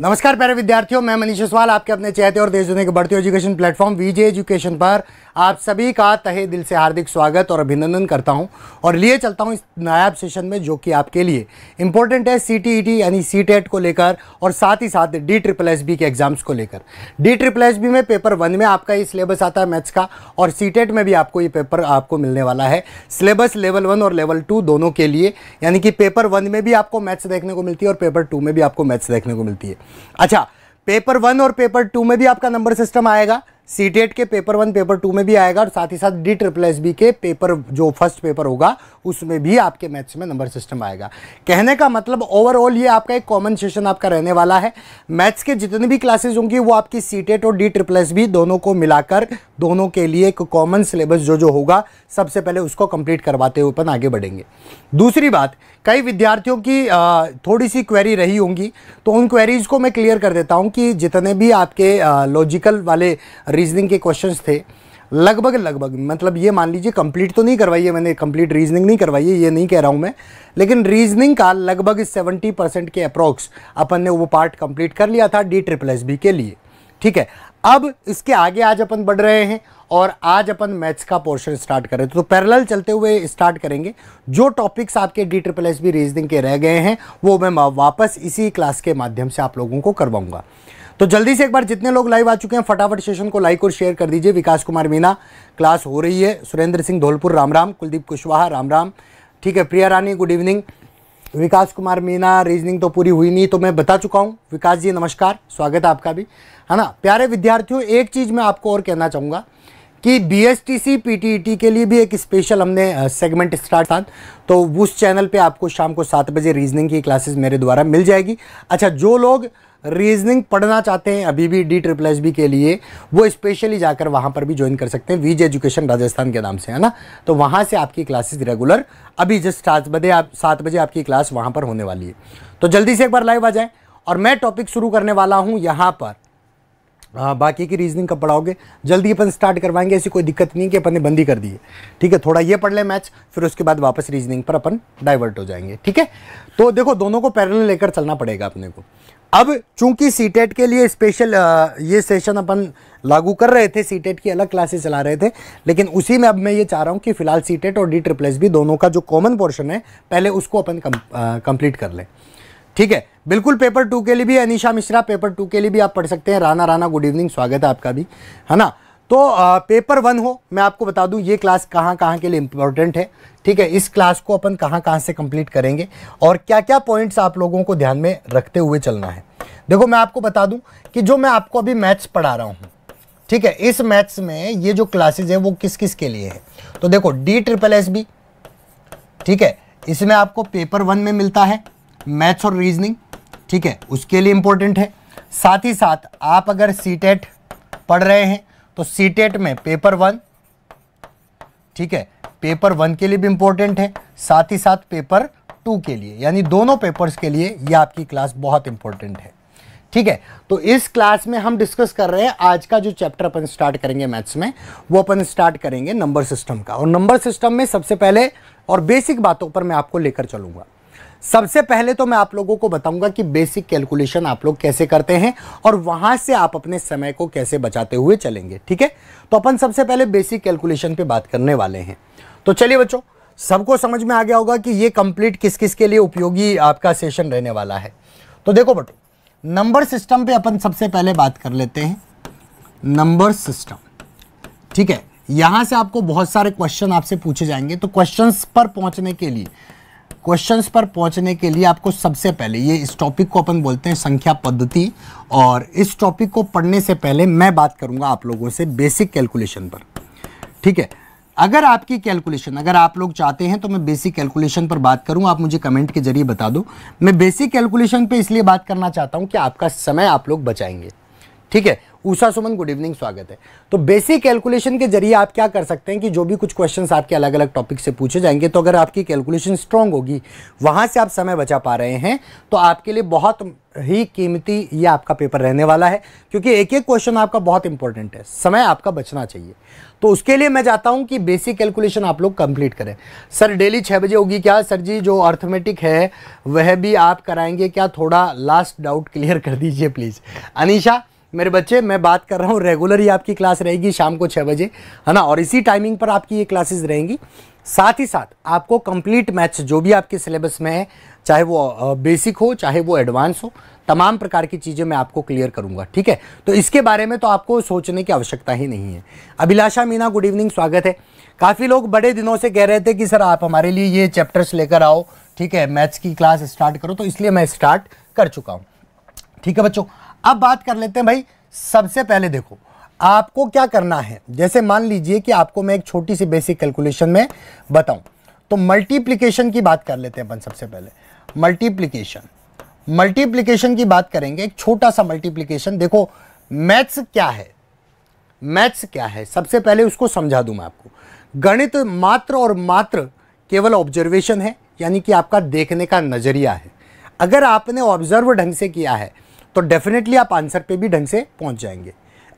नमस्कार, प्यारे विद्यार्थियों। मैं मनीष सवाल आपके अपने चहते और देश दुनिया के बढ़ते एजुकेशन प्लेटफॉर्म वीजे एजुकेशन पर आप सभी का तहे दिल से हार्दिक स्वागत और अभिनंदन करता हूँ। और लिए चलता हूँ इस नायाब सेशन में, जो कि आपके लिए इंपॉर्टेंट है सीटीईटी यानी सी को लेकर और साथ ही साथ डी ट्रिपल एस बी के एग्ज़ाम्स को लेकर। डी ट्रिपल एस में पेपर वन में आपका ये सिलेबस आता है मैथ्स का और सी में भी आपको ये पेपर आपको मिलने वाला है। सिलेबस लेवल वन और लेवल टू दोनों के लिए, यानी कि पेपर वन में भी आपको मैथ्स देखने को मिलती है और पेपर टू में भी आपको मैथ्स देखने को मिलती है। अच्छा पेपर वन और पेपर टू में भी आपका नंबर सिस्टम आएगा। सीटेट के पेपर वन पेपर टू में भी आएगा और साथ ही साथ डी ट्रिपल एस बी के पेपर जो फ़र्स्ट पेपर होगा, उसमें भी आपके मैथ्स में नंबर सिस्टम आएगा। कहने का मतलब ओवरऑल ये आपका एक कॉमन सेशन आपका रहने वाला है। मैथ्स के जितने भी क्लासेज होंगी, वो आपकी सीटेट और डी ट्रिपल एस बी दोनों को मिलाकर, दोनों के लिए एक कॉमन सिलेबस जो जो होगा, सबसे पहले उसको कंप्लीट करवाते हुए अपन आगे बढ़ेंगे। दूसरी बात, कई विद्यार्थियों की थोड़ी सी क्वेरी रही होंगी तो उन क्वेरीज को मैं क्लियर कर देता हूँ कि जितने भी आपके लॉजिकल वाले रीजनिंग के क्वेश्चंस थे। लगभग लगभग मतलब ये मान लीजिए कंप्लीट तो नहीं करवाई है मैंने कंप्लीट रीजनिंग नहीं करवाई है, ये नहीं कह रहा हूँ मैं। लेकिन रीजनिंग का लगभग 70 परसेंट के अप्रोक्स अपन ने वो पार्ट कंप्लीट कर लिया था डी ट्रिपल एस बी के लिए। ठीक है? अब इसके आगे आज अपन बढ़ रहे हैं और आज अपन मैथ्स का पोर्शन स्टार्ट कर रहे थे तो पैरेलल चलते हुए स्टार्ट करेंगे। जो टॉपिक्स आपके D triple S B reasoning के रह गए हैं, वो मैं वापस इसी क्लास के माध्यम से आप लोगों को करवाऊँगा। तो जल्दी से एक बार जितने लोग लाइव आ चुके हैं, फटाफट सेशन को लाइक और शेयर कर दीजिए। विकास कुमार मीना क्लास हो रही है। सुरेंद्र सिंह धौलपुर, राम राम। कुलदीप कुशवाहा, राम राम। ठीक है, Priya Rani good evening Vikas Kumar Meena reasoning तो पूरी हुई नहीं तो मैं बता चुका हूँ। विकास जी, नमस्कार। स्वागत है आपका भी। है ना? प्यारे विद्यार्थियों, एक चीज़ मैं आपको और कहना चाहूँगा कि B S T C P T T के लिए भी एक स्पेशल हमने सेगमेंट स्टार्ट था। तो उस चैनल पे आपको शाम को सात बजे रीजनिंग की क्लासेस मेरे द्वारा मिल जाएगी। अच्छा जो लोग रीजनिंग पढ़ना चाहते हैं अभी भी डी ट्रिपल एस बी के लिए, वो स्पेशली जाकर वहाँ पर भी ज्वाइन कर सकते हैं। वीज एजुकेशन राजस्थान के नाम से, है ना? तो वहाँ से आपकी क्लासेस रेगुलर अभी जस्ट सात बजे आप, सात बजे आपकी क्लास वहाँ पर होने वाली है। तो जल्दी से एक बार लाइव आ जाए और मैं टॉपिक शुरू करने वाला हूँ यहाँ पर। हाँ बाकी की रीजनिंग कब पढ़ाओगे? जल्दी अपन स्टार्ट करवाएँगे, ऐसी कोई दिक्कत नहीं कि अपन ने बंदी कर दी है। ठीक है, थोड़ा ये पढ़ लें मैच फिर उसके बाद वापस रीजनिंग पर अपन डाइवर्ट हो जाएँगे। ठीक है? तो देखो, दोनों को पैरल लेकर चलना पड़ेगा अपने को। अब चूँकि सीटेट के लिए स्पेशल ये सेशन अपन लागू कर रहे थे सीटेट की अलग क्लासेस चला रहे थे, लेकिन उसी में अब मैं ये चाह रहा हूँ कि फ़िलहाल सीटेट और डी ट्रिपल एस भी दोनों का जो कॉमन पोर्शन है, पहले उसको अपन कंप्लीट कर लें। ठीक है? बिल्कुल पेपर टू के लिए भी, अनिशा मिश्रा पेपर टू के लिए भी आप पढ़ सकते हैं। राना राना गुड इवनिंग स्वागत है आपका भी। है ना? तो आ, पेपर वन हो मैं आपको बता दूँ ये क्लास कहाँ कहाँ के लिए इंपॉर्टेंट है ठीक है? इस क्लास को अपन कहाँ कहाँ से कंप्लीट करेंगे और क्या क्या पॉइंट्स आप लोगों को ध्यान में रखते हुए चलना है। देखो मैं आपको बता दूँ कि जो मैं आपको अभी मैथ्स पढ़ा रहा हूँ ठीक है? इस मैथ्स में ये जो क्लासेज है वो किस किस के लिए है? तो देखो डी ट्रिपल एस बी ठीक है? इसमें आपको पेपर वन में मिलता है मैथ्स और रीजनिंग ठीक है? उसके लिए इम्पोर्टेंट है। साथ ही साथ आप अगर सी टेट पढ़ रहे हैं तो सी टेट में पेपर वन ठीक है पेपर वन के लिए भी इंपॉर्टेंट है, साथ ही साथ पेपर टू के लिए, यानी दोनों पेपर्स के लिए ये आपकी क्लास बहुत इंपॉर्टेंट है, ठीक है। तो इस क्लास में हम डिस्कस कर रहे हैं, आज का जो चैप्टर अपन स्टार्ट करेंगे मैथ्स में, वो अपन स्टार्ट करेंगे नंबर सिस्टम का। और नंबर सिस्टम में सबसे पहले और बेसिक बातों पर मैं आपको लेकर चलूँगा। सबसे पहले तो मैं आप लोगों को बताऊँगा कि बेसिक कैलकुलेशन आप लोग कैसे करते हैं और वहाँ से आप अपने समय को कैसे बचाते हुए चलेंगे, ठीक है? तो अपन सबसे पहले बेसिक कैलकुलेशन पे बात करने वाले हैं। तो चलिए बच्चों, सबको समझ में आ गया होगा कि ये कंप्लीट किस किस के लिए उपयोगी आपका सेशन रहने वाला है। तो देखो बटो नंबर सिस्टम पे अपन सबसे पहले बात कर लेते हैं। नंबर सिस्टम, ठीक है? यहाँ से आपको बहुत सारे क्वेश्चन आपसे पूछे जाएँगे तो क्वेश्चंस पर पहुँचने के लिए क्वेश्चंस पर पहुँचने के लिए आपको सबसे पहले ये इस टॉपिक को अपन बोलते हैं संख्या पद्धति। और इस टॉपिक को पढ़ने से पहले मैं बात करूँगा आप लोगों से बेसिक कैलकुलेशन पर। ठीक है? अगर आपकी कैलकुलेशन अगर आप लोग चाहते हैं तो मैं बेसिक कैलकुलेशन पर बात करूँ, आप मुझे कमेंट के ज़रिए बता दो। मैं बेसिक कैलकुलेशन पे इसलिए बात करना चाहता हूँ कि आपका समय आप लोग बचाएँगे। ठीक है? उषा सुमन गुड इवनिंग स्वागत है। तो बेसिक कैलकुलेशन के ज़रिए आप क्या कर सकते हैं कि जो भी कुछ क्वेश्चंस आपके अलग अलग टॉपिक से पूछे जाएँगे तो अगर आपकी कैलकुलेशन स्ट्रांग होगी, वहाँ से आप समय बचा पा रहे हैं तो आपके लिए बहुत ही कीमती ये आपका पेपर रहने वाला है, क्योंकि एक एक क्वेश्चन आपका बहुत इंपॉर्टेंट है, समय आपका बचना चाहिए। तो उसके लिए मैं चाहता हूँ कि बेसिक कैलकुलेशन आप लोग कंप्लीट करें। सर डेली छः बजे होगी क्या? सर जी, जो अर्थमेटिक है, वह भी आप कराएँगे क्या? थोड़ा लास्ट डाउट क्लियर कर दीजिए प्लीज़ अनिशा मेरे बच्चे, मैं बात कर रहा हूँ रेगुलर ही आपकी क्लास रहेगी शाम को छः बजे, है ना? और इसी टाइमिंग पर आपकी ये क्लासेस रहेंगी। साथ ही साथ आपको कंप्लीट मैथ्स जो भी आपके सिलेबस में है, चाहे वो बेसिक हो, चाहे वो एडवांस हो, तमाम प्रकार की चीज़ें मैं आपको क्लियर करूँगा, ठीक है? तो इसके बारे में तो आपको सोचने की आवश्यकता ही नहीं है। अभिलाषा मीना गुड इवनिंग स्वागत है। काफ़ी लोग बड़े दिनों से कह रहे थे कि, सर, आप हमारे लिए ये चैप्टर्स लेकर आओ, ठीक है? मैथ्स की क्लास स्टार्ट करो। तो इसलिए मैं स्टार्ट कर चुका हूँ। ठीक है बच्चों? अब बात कर लेते हैं भाई, सबसे पहले देखो, आपको क्या करना है? जैसे मान लीजिए कि आपको मैं एक छोटी सी बेसिक कैलकुलेशन में बताऊँ तो मल्टीप्लीकेशन की बात कर लेते हैं अपन सबसे पहले। मल्टीप्लीकेशन मल्टीप्लीकेशन की बात करेंगे, एक छोटा सा मल्टीप्लीकेशन देखो मैथ्स क्या है? मैथ्स क्या है? सबसे पहले उसको समझा दूँ मैं आपको। गणित मात्र और मात्र केवल ऑब्जर्वेशन है, यानी कि आपका देखने का नज़रिया है। अगर आपने ऑब्ज़र्व ढंग से किया है तो डेफिनेटली आप आंसर पे भी ढंग से पहुँच जाएँगे।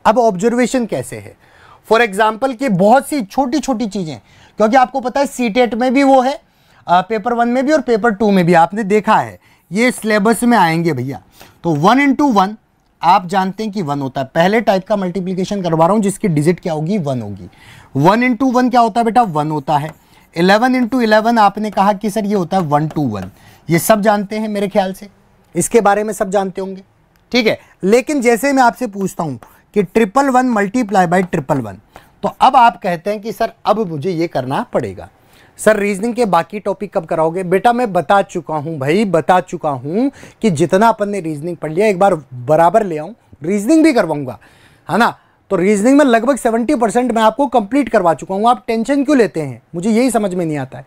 अब ऑब्जर्वेशन कैसे है? फॉर एग्ज़ाम्पल की बहुत सी छोटी छोटी चीज़ें, क्योंकि आपको पता है सी टेट में भी वो है पेपर वन में भी और पेपर टू में भी, आपने देखा है, ये सिलेबस में आएँगे भैया। तो वन इंटू वन आप जानते हैं कि वन होता है। पहले टाइप का मल्टीप्लीकेशन करवा रहा हूँ, जिसकी डिजिट क्या होगी? वन होगी। वन इंटू वन क्या होता है बेटा? वन होता है। इलेवन इंटू इलेवन आपने कहा कि सर ये होता है वन टू वन ये सब जानते हैं मेरे ख्याल से? इसके बारे में सब जानते होंगे? ठीक है? लेकिन जैसे मैं आपसे पूछता हूँ कि triple one multiply by triple one तो अब आप कहते हैं कि सर, अब मुझे ये करना पड़ेगा। सर रीजनिंग के बाकी टॉपिक कब कराओगे? बेटा, मैं बता चुका हूँ भाई, बता चुका हूँ कि जितना अपन ने रीजनिंग पढ़ लिया, एक बार बराबर ले आऊँ रीजनिंग भी करवाऊँगा, है ना? तो रीजनिंग में लगभग सेवेंटी परसेंट मैं आपको कंप्लीट करवा चुका हूँ। आप टेंशन क्यों लेते हैं? मुझे यही समझ में नहीं आता है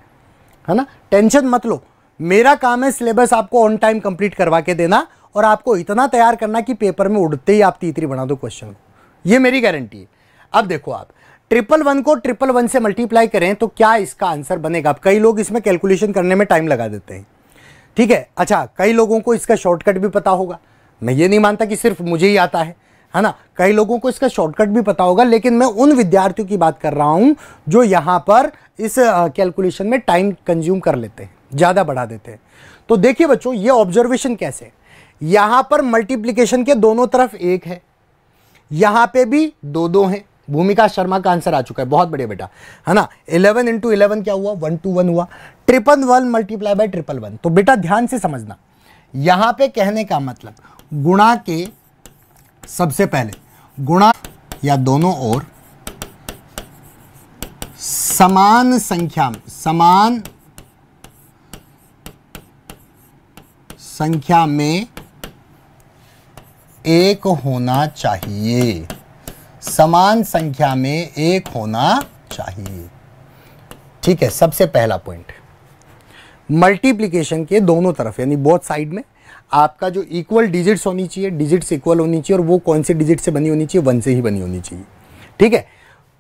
है ना? टेंशन मत लो। मेरा काम है सिलेबस आपको ऑन टाइम कंप्लीट करवा के देना और आपको इतना तैयार करना कि पेपर में उड़ते ही आप तीतरी बना दो क्वेश्चन को। ये मेरी गारंटी है। अब देखो आप ट्रिपल वन को ट्रिपल वन से मल्टीप्लाई करें तो क्या इसका आंसर बनेगा? अब कई लोग इसमें कैलकुलेशन करने में टाइम लगा देते हैं। ठीक है? अच्छा कई लोगों को इसका शॉर्टकट भी पता होगा। मैं ये नहीं मानता कि सिर्फ़ मुझे ही आता है है ना? कई लोगों को इसका शॉर्टकट भी पता होगा, लेकिन मैं उन विद्यार्थियों की बात कर रहा हूँ जो यहाँ पर इस कैलकुलेशन में टाइम कंज्यूम कर लेते हैं, ज़्यादा बढ़ा देते हैं। तो देखिए बच्चों, ये ऑब्जर्वेशन कैसे यहाँ पर मल्टीप्लीकेशन के दोनों तरफ़ एक है। यहाँ पे भी दो दो हैं। भूमिका शर्मा का आंसर आ चुका है। बहुत बढ़िया बेटा। है ना? इलेवन इंटू इलेवन क्या हुआ? वन टू वन हुआ। Triple one multiply by triple one तो बेटा ध्यान से समझना। यहाँ पे कहने का मतलब गुणा के सबसे पहले, गुणा या दोनों ओर समान संख्या में, समान संख्या में एक होना चाहिए। समान संख्या में एक होना चाहिए। ठीक है, सबसे पहला पॉइंट मल्टीप्लीकेशन के दोनों तरफ़, यानी बोथ साइड में, आपका जो इक्वल डिजिट्स होनी चाहिए डिजिट्स इक्वल होनी चाहिए, और वो कौन से डिजिट से बनी होनी चाहिए वन से ही बनी होनी चाहिए। ठीक है?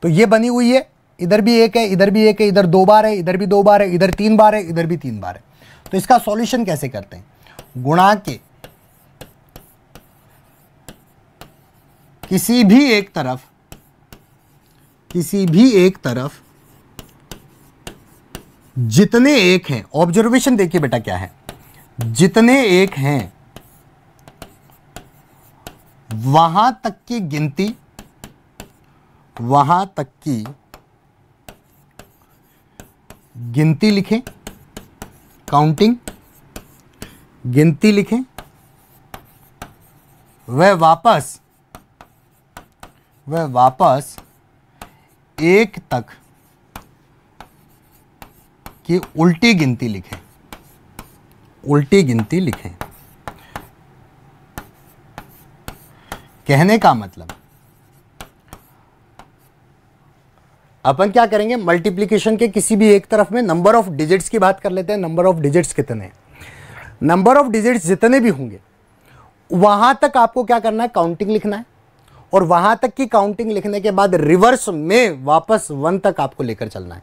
तो ये बनी हुई है, इधर भी एक है, इधर भी एक है, इधर दो बार है, इधर भी दो बार है, इधर तीन बार है, इधर भी तीन बार है। तो इसका सॉल्यूशन कैसे करते हैं? गुणा के किसी भी एक तरफ़, किसी भी एक तरफ़, जितने एक हैं ऑब्जर्वेशन देखिए बेटा क्या है। जितने एक हैं, वहाँ तक की गिनती, वहाँ तक की गिनती लिखें काउंटिंग गिनती लिखें, वह वापस वह वापस एक तक की उल्टी गिनती लिखें। उल्टी गिनती लिखें। कहने का मतलब अपन क्या करेंगे? मल्टीप्लीकेशन के किसी भी एक तरफ़ में नंबर ऑफ़ डिजिट्स की बात कर लेते हैं। नंबर ऑफ़ डिजिट्स कितने? नंबर ऑफ़ डिजिट्स जितने भी होंगे, वहाँ तक आपको क्या करना है? काउंटिंग लिखना है। और वहाँ तक की काउंटिंग लिखने के बाद रिवर्स में वापस वन तक आपको लेकर चलना है।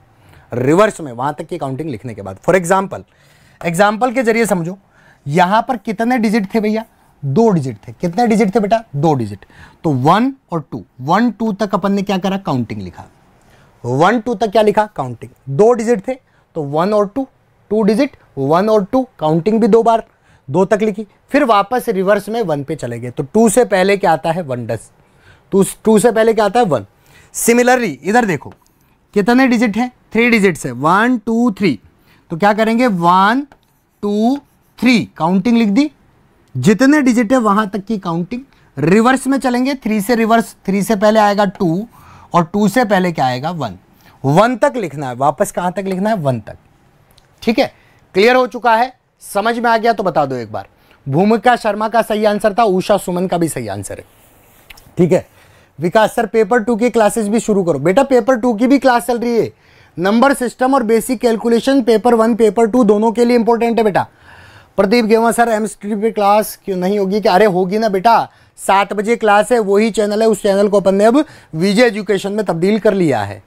रिवर्स में, वहाँ तक की काउंटिंग लिखने के बाद। फॉर एग्ज़ाम्पल एग्ज़ाम्पल के ज़रिए समझो, यहाँ पर कितने डिजिट थे भैया? दो डिजिट थे। कितने डिजिट थे बेटा? दो डिजिट तो वन और टू वन टू तक अपन ने क्या करा? काउंटिंग लिखा। वन टू तक क्या लिखा? काउंटिंग दो डिजिट थे तो वन और टू टू डिजिट वन और टू काउंटिंग भी दो बार। दो तक लिखी। फिर वापस रिवर्स में वन पे चले गए। तो टू से पहले क्या आता है? वन डस टू टू से पहले क्या आता है? वन। सिमिलरली इधर देखो। कितने डिजिट हैं? थ्री डिजिट्स है। वन टू थ्री तो क्या करेंगे? वन टू थ्री काउंटिंग लिख दी। जितने डिजिट है, वहाँ तक की काउंटिंग रिवर्स में चलेंगे। थ्री से रिवर्स थ्री से पहले आएगा टू और टू से पहले क्या आएगा? वन वन तक लिखना है। वापस कहाँ तक लिखना है? वन तक। ठीक है? क्लियर हो चुका है? समझ में आ गया तो बता दो एक बार। भूमिका शर्मा का सही आंसर था, उषा सुमन का भी सही आंसर है। ठीक है? विकास सर पेपर टू की क्लासेस भी शुरू करो। बेटा पेपर टू की भी क्लास चल रही है। नंबर सिस्टम और basic calculation paper one paper two दोनों के लिए इंपॉर्टेंट है बेटा। प्रदीप गेवा सर एम पे क्लास क्यों नहीं होगी? कि अरे होगी ना बेटा। सात बजे क्लास है, वही चैनल है, उस चैनल को अपन ने अब विजय एजुकेशन में तब्दील कर लिया है।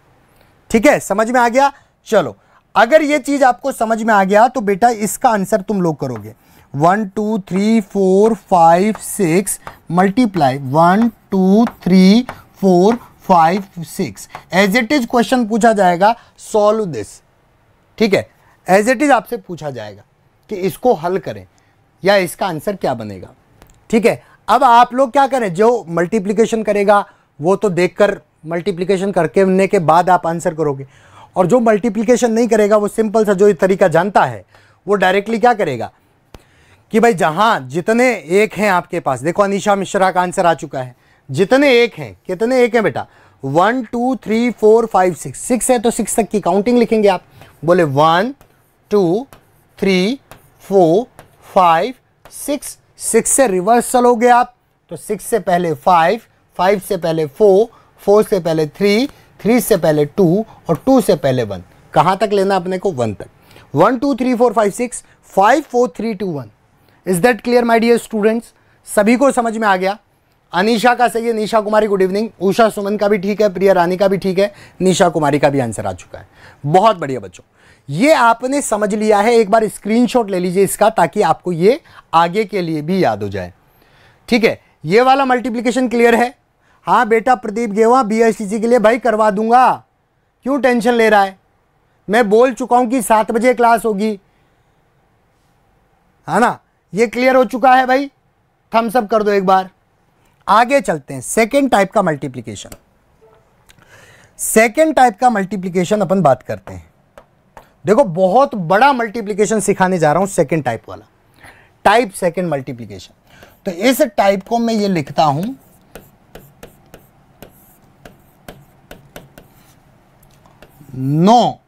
ठीक है, समझ में आ गया? चलो, अगर ये चीज़ आपको समझ में आ गया तो बेटा इसका आंसर तुम लोग करोगे। One, two, three, four, five, six, multiply. One, two, three, four, five, six. As it is question पूछा जाएगा सॉल्व दिस ठीक है? एज इट इज़ आपसे पूछा जाएगा कि इसको हल करें या इसका आंसर क्या बनेगा। ठीक है? अब आप लोग क्या करें? जो मल्टीप्लीकेशन करेगा, वो तो देखकर मल्टीप्लीकेशन करके के बाद आप आंसर करोगे। और जो मल्टीप्लीकेशन नहीं करेगा, वो सिंपल सा जो तरीका जानता है, वो डायरेक्टली क्या करेगा? कि भाई जहाँ जितने एक हैं आपके पास, देखो अनिशा मिश्रा का आंसर आ चुका है। जितने एक हैं, कितने एक हैं बेटा? One two three four five six six है तो सिक्स तक की काउंटिंग लिखेंगे आप। बोले one two three four five six six से रिवर्सल हो चलोगे आप। तो सिक्स से पहले फाइव फाइव से पहले फोर फोर से पहले थ्री थ्री से पहले टू और टू से पहले वन कहाँ तक लेना अपने को? वन तक। One two three four five six five four three two one is that clear my dear students सभी को समझ में आ गया? अनिशा का सही है, निशा कुमारी गुड इवनिंग उषा सुमन का भी ठीक है, प्रिया रानी का भी ठीक है, निशा कुमारी का भी आंसर आ चुका है। बहुत बढ़िया बच्चों। ये आपने समझ लिया है, एक बार स्क्रीनशॉट ले लीजिए इसका, ताकि आपको ये आगे के लिए भी याद हो जाए। ठीक है, ये वाला मल्टीप्लीकेशन क्लियर है। हाँ बेटा प्रदीप गेवा बी के लिए भाई करवा दूँगा। क्यों टेंशन ले रहा है? मैं बोल चुका हूँ कि सात बजे क्लास होगी। है ना? ये क्लियर हो चुका है भाई? थम्स अप कर दो एक बार। आगे चलते हैं। सेकेंड टाइप का मल्टीप्लीकेशन सेकेंड टाइप का मल्टीप्लीकेशन अपन बात करते हैं। देखो, बहुत बड़ा मल्टीप्लीकेशन सिखाने जा रहा हूँ सेकेंड टाइप वाला। टाइप सेकेंड मल्टीप्लीकेशन तो इस टाइप को मैं ये लिखता हूँ। नौ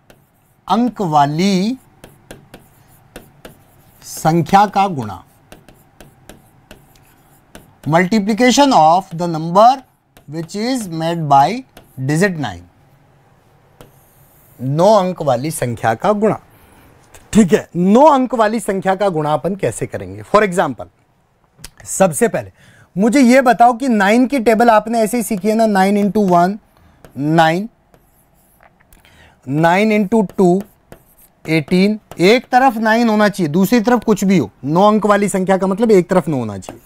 अंक वाली संख्या का गुणा। Multiplication of the number which is made by digit nine नौ अंक वाली संख्या का गुणा। ठीक है नौ अंक वाली संख्या का गुणा अपन कैसे करेंगे? फॉर एग्ज़ाम्पल सबसे पहले, मुझे यह बताओ कि नाइन की टेबल आपने ऐसे ही सीखी है ना? Nine into one nine nine into two eighteen, एक तरफ़ नाइन होना चाहिए, दूसरी तरफ़ कुछ भी हो। नौ अंक वाली संख्या का मतलब एक तरफ़ नौ होना चाहिए।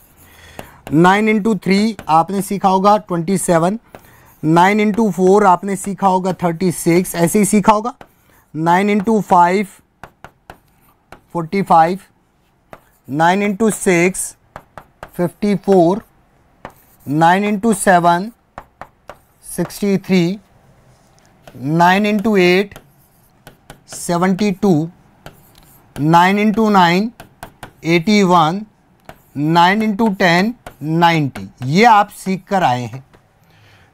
नाइन इंटू थ्री आपने सीखा होगा twenty seven nine into four आपने सीखा होगा थर्टी सिक्स ऐसे ही सीखा होगा। Nine into five forty five nine into six fifty four nine into seven sixty three nine into eight seventy two, nine into nine, eighty one, nine into ten, ninety. ये आप सीख कर आए हैं।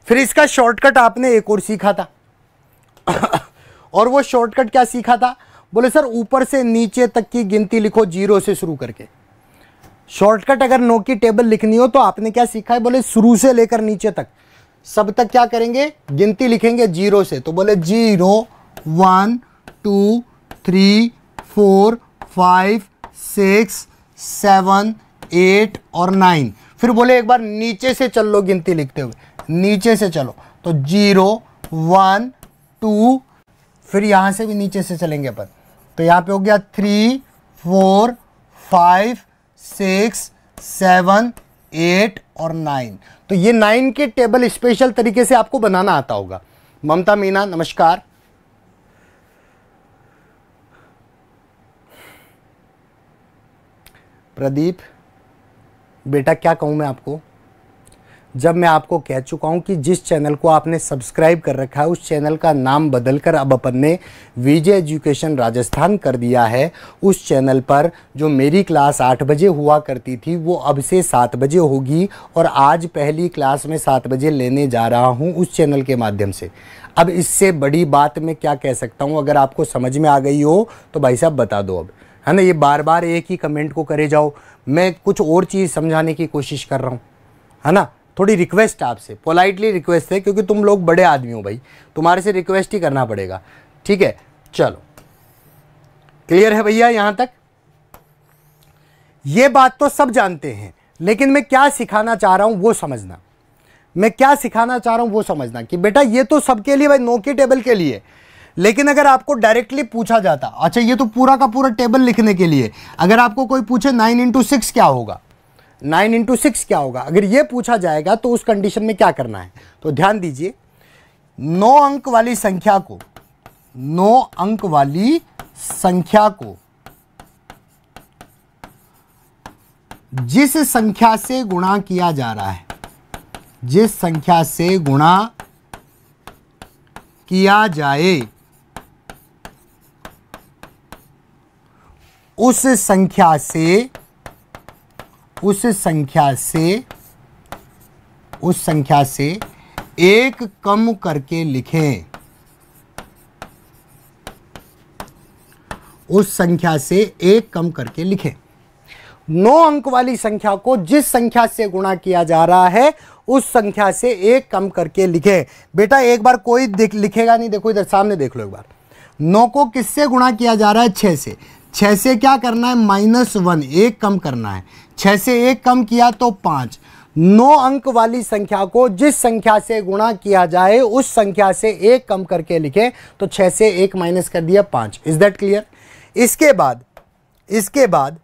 फिर इसका शॉर्टकट आपने एक और सीखा था। और वो शॉर्टकट क्या सीखा था? बोले, सर, ऊपर से नीचे तक की गिनती लिखो, ज़ीरो से शुरू करके। शॉर्टकट अगर नो की टेबल लिखनी हो तो आपने क्या सीखा है? बोले, शुरू से लेकर नीचे तक। सब तक क्या करेंगे? गिनती लिखेंगे ज़ीरो से। तो बोले, zero, one two, three, four, five, six, seven, eight और नाइन। फिर बोले एक बार नीचे से चल लो गिनती लिखते हुए। नीचे से चलो। तो ज़ीरो, वन, टू, फिर यहाँ से भी नीचे से चलेंगे अपन। तो यहाँ पे हो गया three, four, five, six, seven, eight और नाइन। तो ये नाइन के टेबल स्पेशल तरीके से आपको बनाना आता होगा। ममता मीना, नमस्कार। प्रदीप, बेटा क्या कहूँ मैं आपको? जब मैं आपको कह चुका हूँ कि जिस चैनल को आपने सब्सक्राइब कर रखा है, उस चैनल का नाम बदलकर अब अपन ने विजय एजुकेशन राजस्थान कर दिया है। उस चैनल पर जो मेरी क्लास आठ बजे हुआ करती थी, वो अब से सात बजे होगी और आज पहली क्लास में सात बजे लेने जा रहा हूँ उस चैनल के माध्यम से। अब इससे बड़ी बात मैं क्या कह सकता हूँ? अगर आपको समझ में आ गई हो तो भाई साहब बता दो अब। है ना, ये बार बार एक ही कमेंट को करे जाओ। मैं कुछ और चीज़ समझाने की कोशिश कर रहा हूँ, है ना? थोड़ी रिक्वेस्ट आपसे पोलाइटली रिक्वेस्ट है, क्योंकि तुम लोग बड़े आदमी हो भाई। तुम्हारे से रिक्वेस्ट ही करना पड़ेगा, ठीक है? चलो। क्लियर है भैया यहाँ तक? ये बात तो सब जानते हैं, लेकिन मैं क्या सिखाना चाह रहा हूँ वो समझना। मैं क्या सिखाना चाह रहा हूँ वो समझना कि बेटा ये तो सबके लिए भाई नो की टेबल के लिए। लेकिन अगर आपको डायरेक्टली पूछा जाता अच्छा ये तो पूरा का पूरा टेबल लिखने के लिए, अगर आपको कोई पूछे नाइन इंटू सिक्स क्या होगा? नाइन इंटू सिक्स क्या होगा? अगर ये पूछा जाएगा तो उस कंडीशन में क्या करना है? तो ध्यान दीजिए, नौ अंक वाली संख्या को, नौ अंक वाली संख्या को, जिस संख्या से गुणा किया जा रहा है, जिस संख्या से गुणा किया जाए उस संख्या से, उस संख्या से, उस संख्या से एक कम करके लिखें। उस संख्या से एक कम करके लिखें। नौ अंक वाली संख्या को जिस संख्या से गुणा किया जा रहा है, उस संख्या से एक कम करके लिखें। बेटा, एक बार कोई लिखेगा नहीं, देखो इधर सामने देख लो एक बार। नौ को किससे गुणा किया जा रहा है? छह से। छह से क्या करना है? माइनस वन, एक कम करना है। छह से एक कम किया तो पाँच। नौ अंक वाली संख्या को जिस संख्या से गुणा किया जाए, उस संख्या से एक कम करके लिखे तो छह से एक माइनस कर दिया पाँच। इज़ दैट क्लियर इसके बाद इसके बाद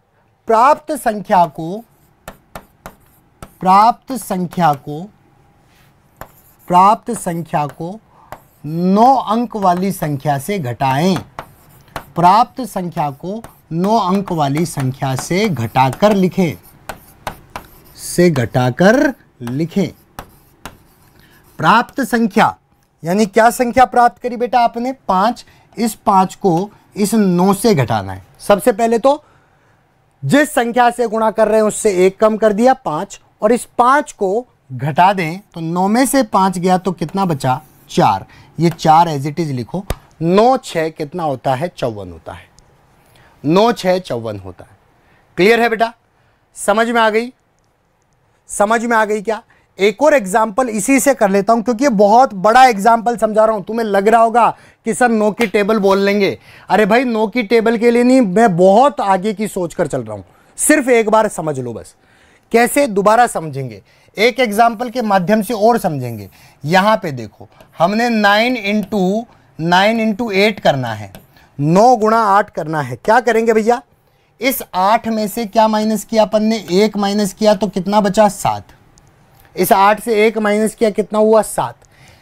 प्राप्त संख्या को, प्राप्त संख्या को, प्राप्त संख्या को नौ अंक वाली संख्या से घटाएँ। प्राप्त संख्या को नौ अंक वाली संख्या से घटाकर लिखें। से घटाकर लिखें। प्राप्त संख्या, यानी क्या संख्या प्राप्त करी बेटा आपने? पाँच। इस पाँच को इस नौ से घटाना है। सबसे पहले तो जिस संख्या से गुणा कर रहे हैं, उससे एक कम कर दिया, पाँच। और इस पाँच को घटा दें तो नौ में से पाँच गया तो कितना बचा? चार। ये चार एज इट इज़ लिखो। नौ छः कितना होता है? चौवन होता है। नौ छः चौवन होता है। क्लियर है बेटा? समझ में आ गई? समझ में आ गई क्या? एक और एग्ज़ाम्पल इसी से कर लेता हूँ, क्योंकि बहुत बड़ा एग्ज़ाम्पल समझा रहा हूँ। तुम्हें लग रहा होगा कि सर नो की टेबल बोल लेंगे। अरे भाई, नो की टेबल के लिए नहीं, मैं बहुत आगे की सोच कर चल रहा हूँ। सिर्फ़ एक बार समझ लो बस। कैसे? दोबारा समझेंगे। एक एग्ज़ाम्पल के माध्यम से और समझेंगे। यहाँ पे देखो, हमने nine into nine into eight करना है। नौ गुणा आठ करना है। क्या करेंगे भैया? इस आठ में से क्या माइनस किया अपन ने? एक माइनस किया तो कितना बचा? सात। इस आठ से एक माइनस किया कितना हुआ? सात।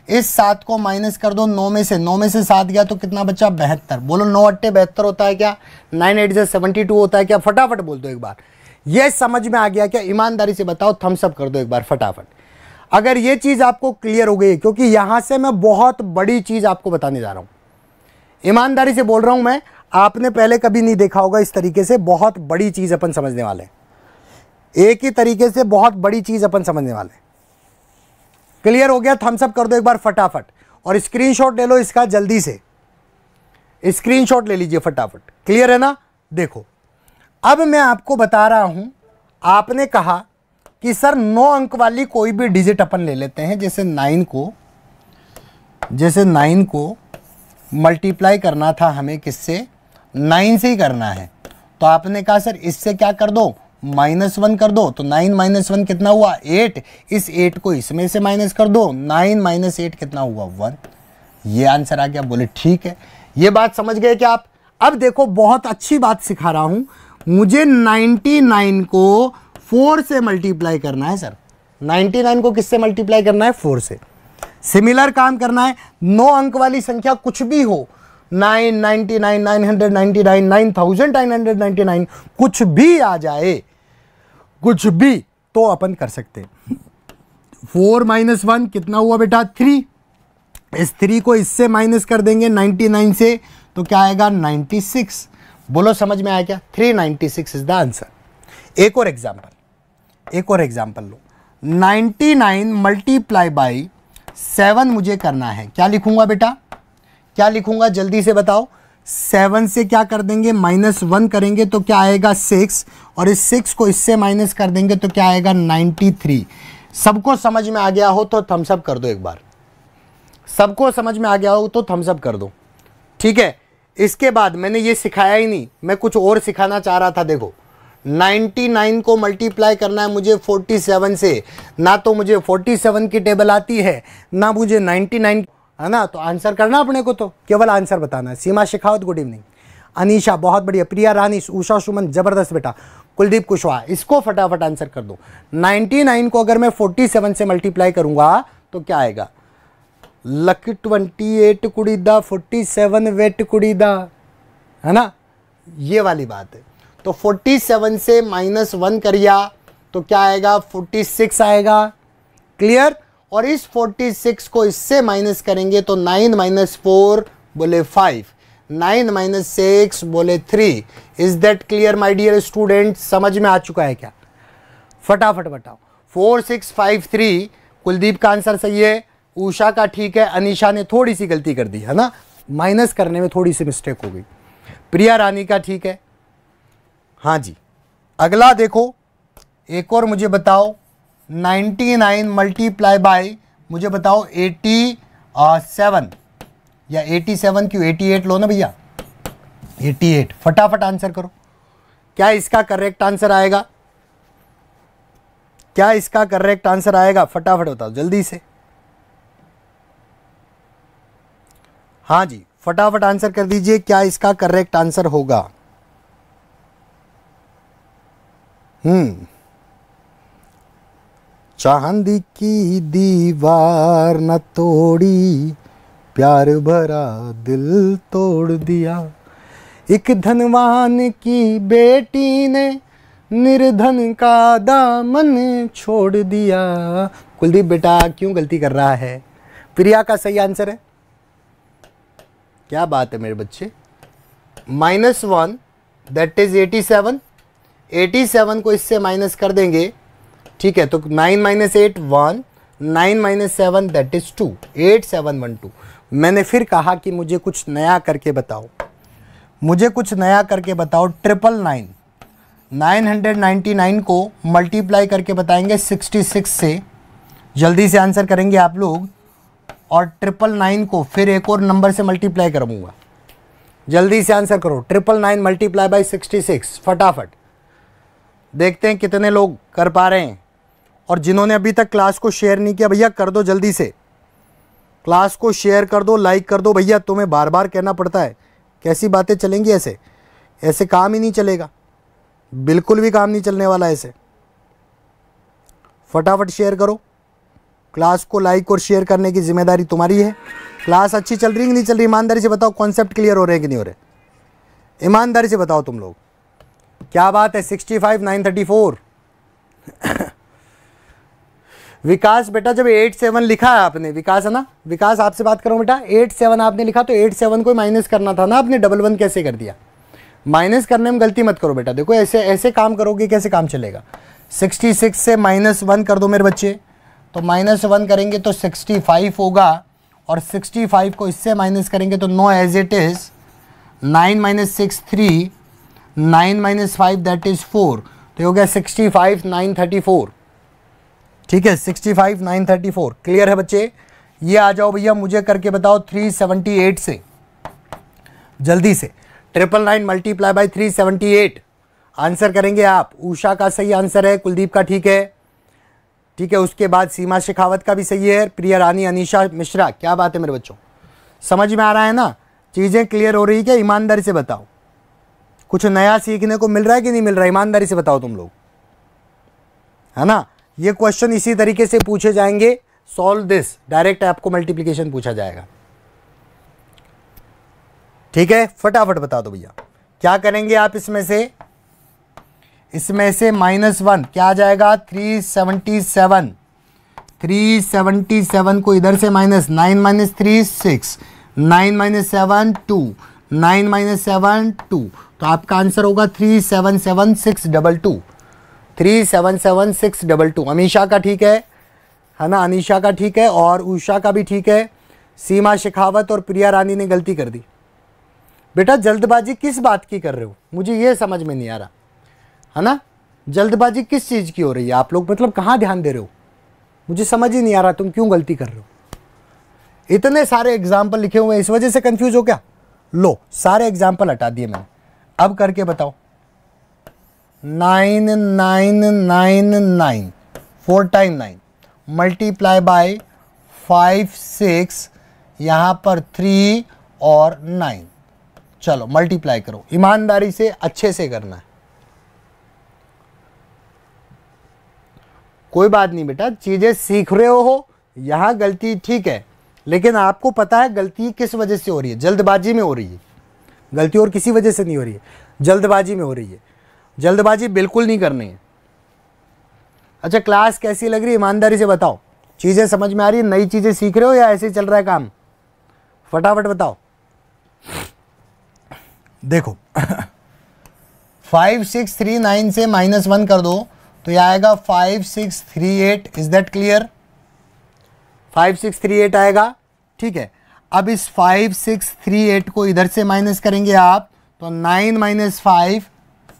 इस सात को माइनस कर दो नौ में से। नौ में से सात गया तो कितना बचा? बहत्तर। बोलो नौ अट्टे बहत्तर होता है क्या? नाइन एट से सेवेंटी टू होता है क्या? फटाफट बोल दो एक बार। ये समझ में आ गया क्या? ईमानदारी से बताओ थम्सअप कर दो एक बार फटाफट। अगर ये चीज़ आपको क्लियर हो गई, क्योंकि यहाँ से मैं बहुत बड़ी चीज़ आपको बताने जा रहा हूँ। ईमानदारी से बोल रहा हूँ मैं, आपने पहले कभी नहीं देखा होगा इस तरीके से बहुत बड़ी चीज़ अपन समझने वाले एक ही तरीके से बहुत बड़ी चीज़ अपन समझने वाले क्लियर हो गया? थम्सअप कर दो एक बार फटाफट। और स्क्रीनशॉट ले लो इसका जल्दी से। स्क्रीनशॉट ले लीजिए फटाफट। क्लियर है ना? देखो। अब मैं आपको बता रहा हूँ, आपने कहा कि सर, नौ अंक वाली कोई भी डिजिट अपन ले लेते हैं, जैसे नाइन को। जैसे नाइन को मल्टीप्लाई करना था हमें किससे? नाइन से ही करना है। तो आपने कहा, सर, इससे क्या कर दो? माइनस वन कर दो। तो नाइन माइनस वन कितना हुआ? एट इस एट को इसमें से माइनस कर दो। नाइन माइनस एट कितना हुआ? वन ये आंसर आ गया। बोले, ठीक है। ये बात समझ गए क्या आप? अब देखो, बहुत अच्छी बात सिखा रहा हूँ। मुझे 99 को 4 से मल्टीप्लाई करना है, सर। 99 को किससे मल्टीप्लाई करना है? फोर से। सिमिलर काम करना है, नौ अंक वाली संख्या कुछ भी हो, nine ninety nine nine hundred ninety nine nine thousand nine hundred ninety nine, कुछ भी आ जाए, कुछ भी तो अपन कर सकते फोर माइनस वन कितना हुआ बेटा? थ्री। इस थ्री को इससे माइनस कर देंगे नाइनटी नाइन से तो क्या आएगा? Ninety six. बोलो, समझ में आया क्या? Three ninety six is the answer. एक और एग्ज़ाम्पल एक और example low. Ninety nine multiply by seven मुझे करना है। क्या लिखूँगा बेटा? क्या लिखूँगा? जल्दी से बताओ। सेवन से क्या कर देंगे? माइनस वन करेंगे तो क्या आएगा सिक्स और इस सिक्स को इससे माइनस कर देंगे तो क्या आएगा नाइन्टी थ्री सबको समझ में आ गया हो तो थम्सअप कर दो एक बार। सबको समझ में आ गया हो तो थम्सअप कर दो। ठीक है? इसके बाद मैंने ये सिखाया ही नहीं। मैं कुछ और सिखाना चाह रहा था, देखो। 99 को मल्टीप्लाई करना है मुझे 47 से। ना तो मुझे 47 की टेबल आती है, ना मुझे 99 है ना? तो आंसर करना अपने को तो। केवल आंसर बताना है। Seema Shekhawat, good evening. Anisha, बहुत बढ़िया। प्रिया रानी, उषा सुमन, ज़बरदस्त बेटा। कुलदीप कुशवाहा, इसको फटाफट आंसर कर दो। 99 को अगर मैं 47 से मल्टीप्लाई करूँगा तो क्या आएगा? लक 28 कुड़ी दा 47 वेट कुड़ी दा। है ना? ये वाली बात है। तो 47 से माइनस वन करिया तो क्या आएगा? 46 आएगा। क्लियर और इस 46 को इससे माइनस करेंगे तो 9 माइनस फोर बोले 5 9 माइनस सिक्स बोले 3 is that clear my dear student समझ में आ चुका है क्या? फटाफट बताओ। Four six five three Kuldeep का आंसर सही है, उषा का ठीक है, अनिशा ने थोड़ी सी गलती कर दी, है ना? माइनस करने में थोड़ी सी मिस्टेक हो गई। प्रिया रानी का ठीक है हाँ जी। अगला देखो। एक और मुझे बताओ। 99 मल्टीप्लाई बाय, मुझे बताओ 87 या 87 क्यों? 88 लो ना भैया? 88 फटाफट आंसर करो। क्या इसका करेक्ट आंसर आएगा? क्या इसका करेक्ट आंसर आएगा? फटाफट बताओ, जल्दी से। हाँ जी, फटाफट आंसर कर दीजिए, क्या इसका करेक्ट आंसर होगा? हम्म। चांदी की दीवार न तोड़ी, प्यार भरा दिल तोड़ दिया। एक धनवान की बेटी ने निर्धन का दामन छोड़ दिया। कुलदीप बेटा, क्यों गलती कर रहा है? प्रिया का सही आंसर है। क्या बात है मेरे बच्चे? Minus one, that is eighty seven. Eighty seven को इससे माइनस कर देंगे, ठीक है तो nine minus eight one, nine minus seven, that is two, eight seven one two. मैंने फिर कहा कि मुझे कुछ नया करके बताओ। मुझे कुछ नया करके बताओ triple nine nine hundred ninety nine को मल्टीप्लाई करके बताएँगे सिक्सटी सिक्स से। जल्दी से आंसर करेंगे आप लोग। और ट्रिपल नाइन को फिर एक और नंबर से मल्टीप्लाई करूँगा। जल्दी से आंसर करो। Triple nine multiply by sixty six, फटाफट। देखते हैं कितने लोग कर पा रहे हैं। और जिन्होंने अभी तक क्लास को शेयर नहीं किया, भैया कर दो जल्दी से। क्लास को शेयर कर दो लाइक कर दो, भैया तुम्हें बार बार कहना पड़ता है। कैसी बातें चलेंगी ऐसे? ऐसे काम ही नहीं चलेगा। बिल्कुल भी काम नहीं चलने वाला ऐसे। फटाफट शेयर करो। क्लास को लाइक और शेयर करने की ज़िम्मेदारी तुम्हारी है। क्लास अच्छी चल रही कि नहीं चल रही ईमानदारी से बताओ कॉन्सेप्ट क्लियर हो रहे हैं कि नहीं हो रहे? ईमानदारी से बताओ तुम लोग। क्या बात है? Sixty five nine thirty four Vikas बेटा, जब एट सेवन लिखा है आपने, विकास है ना? विकास, आपसे बात करो बेटा एट सेवन आपने लिखा तो एट सेवन को माइनस करना था ना आपने? डबल वन कैसे कर दिया? माइनस करने में गलती मत करो बेटा, देखो ऐसे ऐसे काम करोगे, कैसे काम चलेगा? सिक्सटी सिक्स से माइनस वन कर दो मेरे बच्चे तो माइनस वन करेंगे तो सिक्सटी फाइव होगा, और सिक्सटी फाइव को इससे माइनस करेंगे तो no as it is nine minus six three nine minus five that is four तो हो गया sixty five, nine thirty four. ठीक है, sixty five, nine thirty four. Clear है बच्चे? ये आ जाओ भैया, मुझे करके बताओ थ्री सेवेंटी एट से। जल्दी से। Triple nine multiply by three seventy eight. Answer करेंगे आप। उषा का सही आंसर है, कुलदीप का ठीक है। ठीक है, उसके बाद सीमा शेखावत का भी सही है, प्रिया रानी, अनिशा मिश्रा। क्या बात है मेरे बच्चों? समझ में आ रहा है ना? चीज़ें क्लियर हो रही क्या? ईमानदारी से बताओ। कुछ नया सीखने को मिल रहा है कि नहीं मिल रहा है? ईमानदारी से बताओ तुम लोग। है ना? ये क्वेश्चन इसी तरीके से पूछे जाएँगे। सॉल्व दिस डायरेक्ट आपको मल्टीप्लीकेशन पूछा जाएगा। ठीक है? फटाफट बता दो भैया। क्या करेंगे आप इसमें से? इसमें से माइनस वन क्या आ जाएगा? Three seventy seven three seventy seven को इधर से minus nine minus three six nine minus seven two nine minus seven two तो आपका आंसर होगा three seven seven six double two. Three seven seven six double two. Amisha का ठीक है है ना? अनिशा का ठीक है और उषा का भी ठीक है। सीमा शेखावत और प्रिया रानी ने गलती कर दी। बेटा, जल्दबाजी किस बात की कर रहे हो? मुझे ये समझ में नहीं आ रहा, है ना? जल्दबाजी किस चीज़ की हो रही है? आप लोग मतलब कहाँ ध्यान दे रहे हो? मुझे समझ ही नहीं आ रहा, तुम क्यों गलती कर रहे हो? इतने सारे एग्ज़ाम्पल लिखे हुए हैं, इस वजह से कंफ्यूज हो क्या? लो, सारे एग्ज़ाम्पल हटा दिए मैंने। अब करके बताओ। Nine nine nine nine four time nine multiply by five six यहाँ पर थ्री और नाइन चलो मल्टीप्लाई करो। ईमानदारी से अच्छे से करना है। कोई बात नहीं बेटा, चीज़ें सीख रहे हो, यहाँ गलती ठीक है। लेकिन आपको पता है गलती किस वजह से हो रही है? जल्दबाजी में हो रही है। गलती और किसी वजह से नहीं हो रही है। जल्दबाजी में हो रही है। जल्दबाजी बिल्कुल नहीं करनी है। अच्छा क्लास कैसी लग रही है? ईमानदारी से बताओ। चीज़ें समझ में आ रही है? नई चीज़ें सीख रहे हो या ऐसे चल रहा है काम? फटाफट बताओ। देखो फाइव सिक्स थ्री नाइन से माइनस वन कर दो तो यह आएगा five six three eight is that clear five six three eight आएगा, ठीक है। अब इस फाइव सिक्स थ्री एट को इधर से माइनस करेंगे आप तो nine minus five,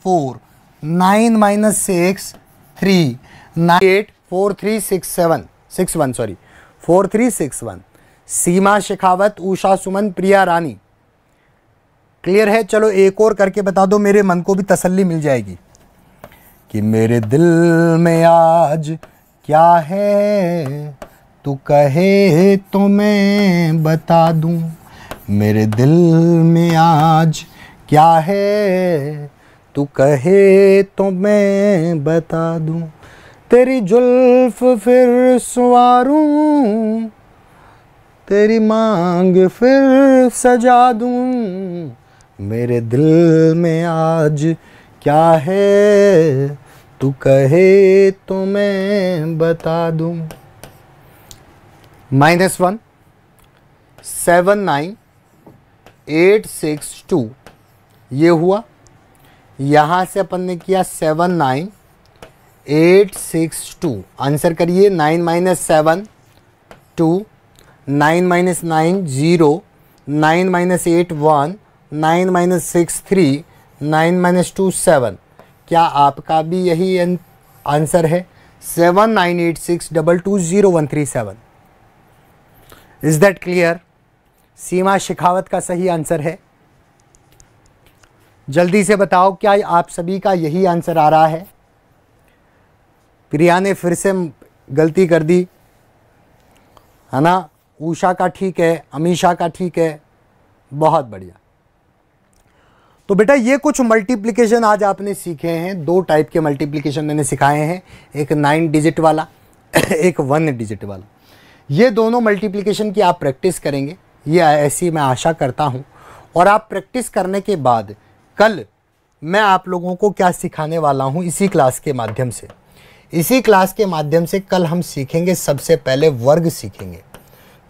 four, nine minus six, three, nine, eight, four, three, six, seven, six, one, sorry, four, three, six, one, Seema Shekhawat, Usha Suman, Priya Rani. Clear है? चलो एक और करके बता दो, मेरे मन को भी तसल्ली मिल जाएगी। कि मेरे दिल में आज क्या है? तू कहे तो मैं बता दूँ, मेरे दिल में आज क्या है? तू कहे तो मैं बता दूँ, तेरी जुल्फ फिर सवारूं, तेरी मांग फिर सजा दूँ, मेरे दिल में आज क्या है? तू कहे तो मैं बता दूँ। Minus one, seven nine, eight six two, ये हुआ। यहाँ से अपन ने किया seven nine, eight six two. Answer करिए, nine minus seven, two, nine minus nine, zero, nine minus eight, one, nine minus six, three, nine minus two, seven. क्या आपका भी यही आंसर है? Seven nine eight six double two zero one three seven. Is that clear Seema Shekhawat का सही answer है। जल्दी से बताओ, क्या आप सभी का यही आंसर आ रहा है? प्रिया ने फिर से गलती कर दी। है ना? उषा का ठीक है अमीशा का ठीक है। बहुत बढ़िया। तो बेटा, ये कुछ मल्टीप्लिकेशन आज आपने सीखे हैं। दो टाइप के मल्टीप्लिकेशन मैंने सिखाए हैं। एक नाइन डिजिट वाला, एक वन डिजिट वाला। ये दोनों मल्टीप्लिकेशन की आप प्रैक्टिस करेंगे। ये ऐसी मैं आशा करता हूँ। और आप प्रैक्टिस करने के बाद कल मैं आप लोगों को क्या सिखाने वाला हूँ इसी क्लास के माध्यम से। इसी क्लास के माध्यम से कल हम सीखेंगे, सबसे पहले वर्ग सीखेंगे।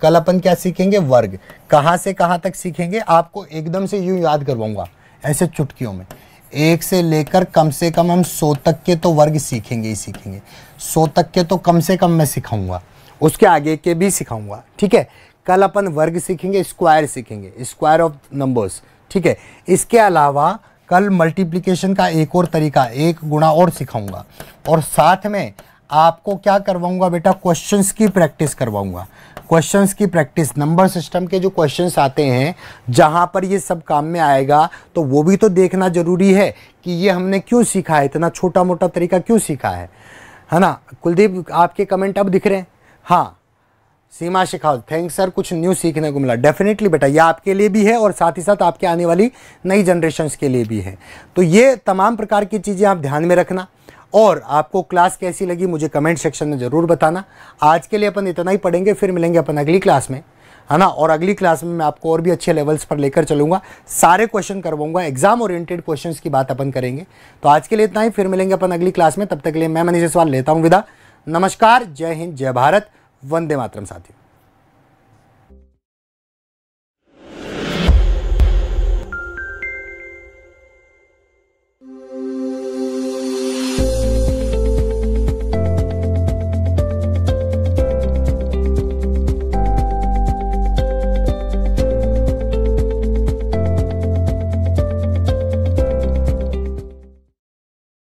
कल अपन क्या सीखेंगे? वर्ग। कहाँ से कहाँ तक सीखेंगे? आपको एकदम से यूँ याद करवाऊँगा, ऐसे चुटकियों में। एक से लेकर कम से कम हम सौ तक के तो वर्ग सीखेंगे ही सीखेंगे। सौ तक के तो कम से कम मैं सिखाऊँगा। उसके आगे के भी सिखाऊँगा, ठीक है? कल अपन वर्ग सीखेंगे, स्क्वायर सीखेंगे, स्क्वायर ऑफ़ नंबर्स, ठीक है? इसके अलावा कल मल्टीप्लिकेशन का एक और तरीका, एक गुणा और सिखाऊँगा। और साथ में आपको क्या करवाऊँगा बेटा? क्वेश्चंस की प्रैक्टिस करवाऊँगा। क्वेश्चंस की प्रैक्टिस नंबर सिस्टम के जो क्वेश्चंस आते हैं, जहाँ पर ये सब काम में आएगा तो वो भी तो देखना ज़रूरी है कि ये हमने क्यों सीखा है, इतना छोटा मोटा तरीका क्यों सीखा है। है ना? कुलदीप, आपके कमेंट अब दिख रहे हैं। हाँ सीमा शेखावत थैंक्स सर, कुछ न्यू सीखने को मिला। डेफिनेटली बेटा, ये आपके लिए भी है और साथ ही साथ आपके आने वाली नई जनरेशन के लिए भी है। तो ये तमाम प्रकार की चीज़ें आप ध्यान में रखना और आपको क्लास कैसी लगी मुझे कमेंट सेक्शन में ज़रूर बताना। आज के लिए अपन इतना ही पढ़ेंगे, फिर मिलेंगे अपन अगली क्लास में, है ना? और अगली क्लास में मैं आपको और भी अच्छे लेवल्स पर लेकर चलूँगा। सारे क्वेश्चन करवाऊँगा एग्ज़ाम ओरिएंटेड क्वेश्चंस की बात अपन करेंगे। तो आज के लिए इतना ही, फिर मिलेंगे अपन अगली क्लास में। तब तक के लिए मैं मनीष सवाल लेता हूँ विदा। नमस्कार जय हिंद जय भारत वंदे मातरम साथियों।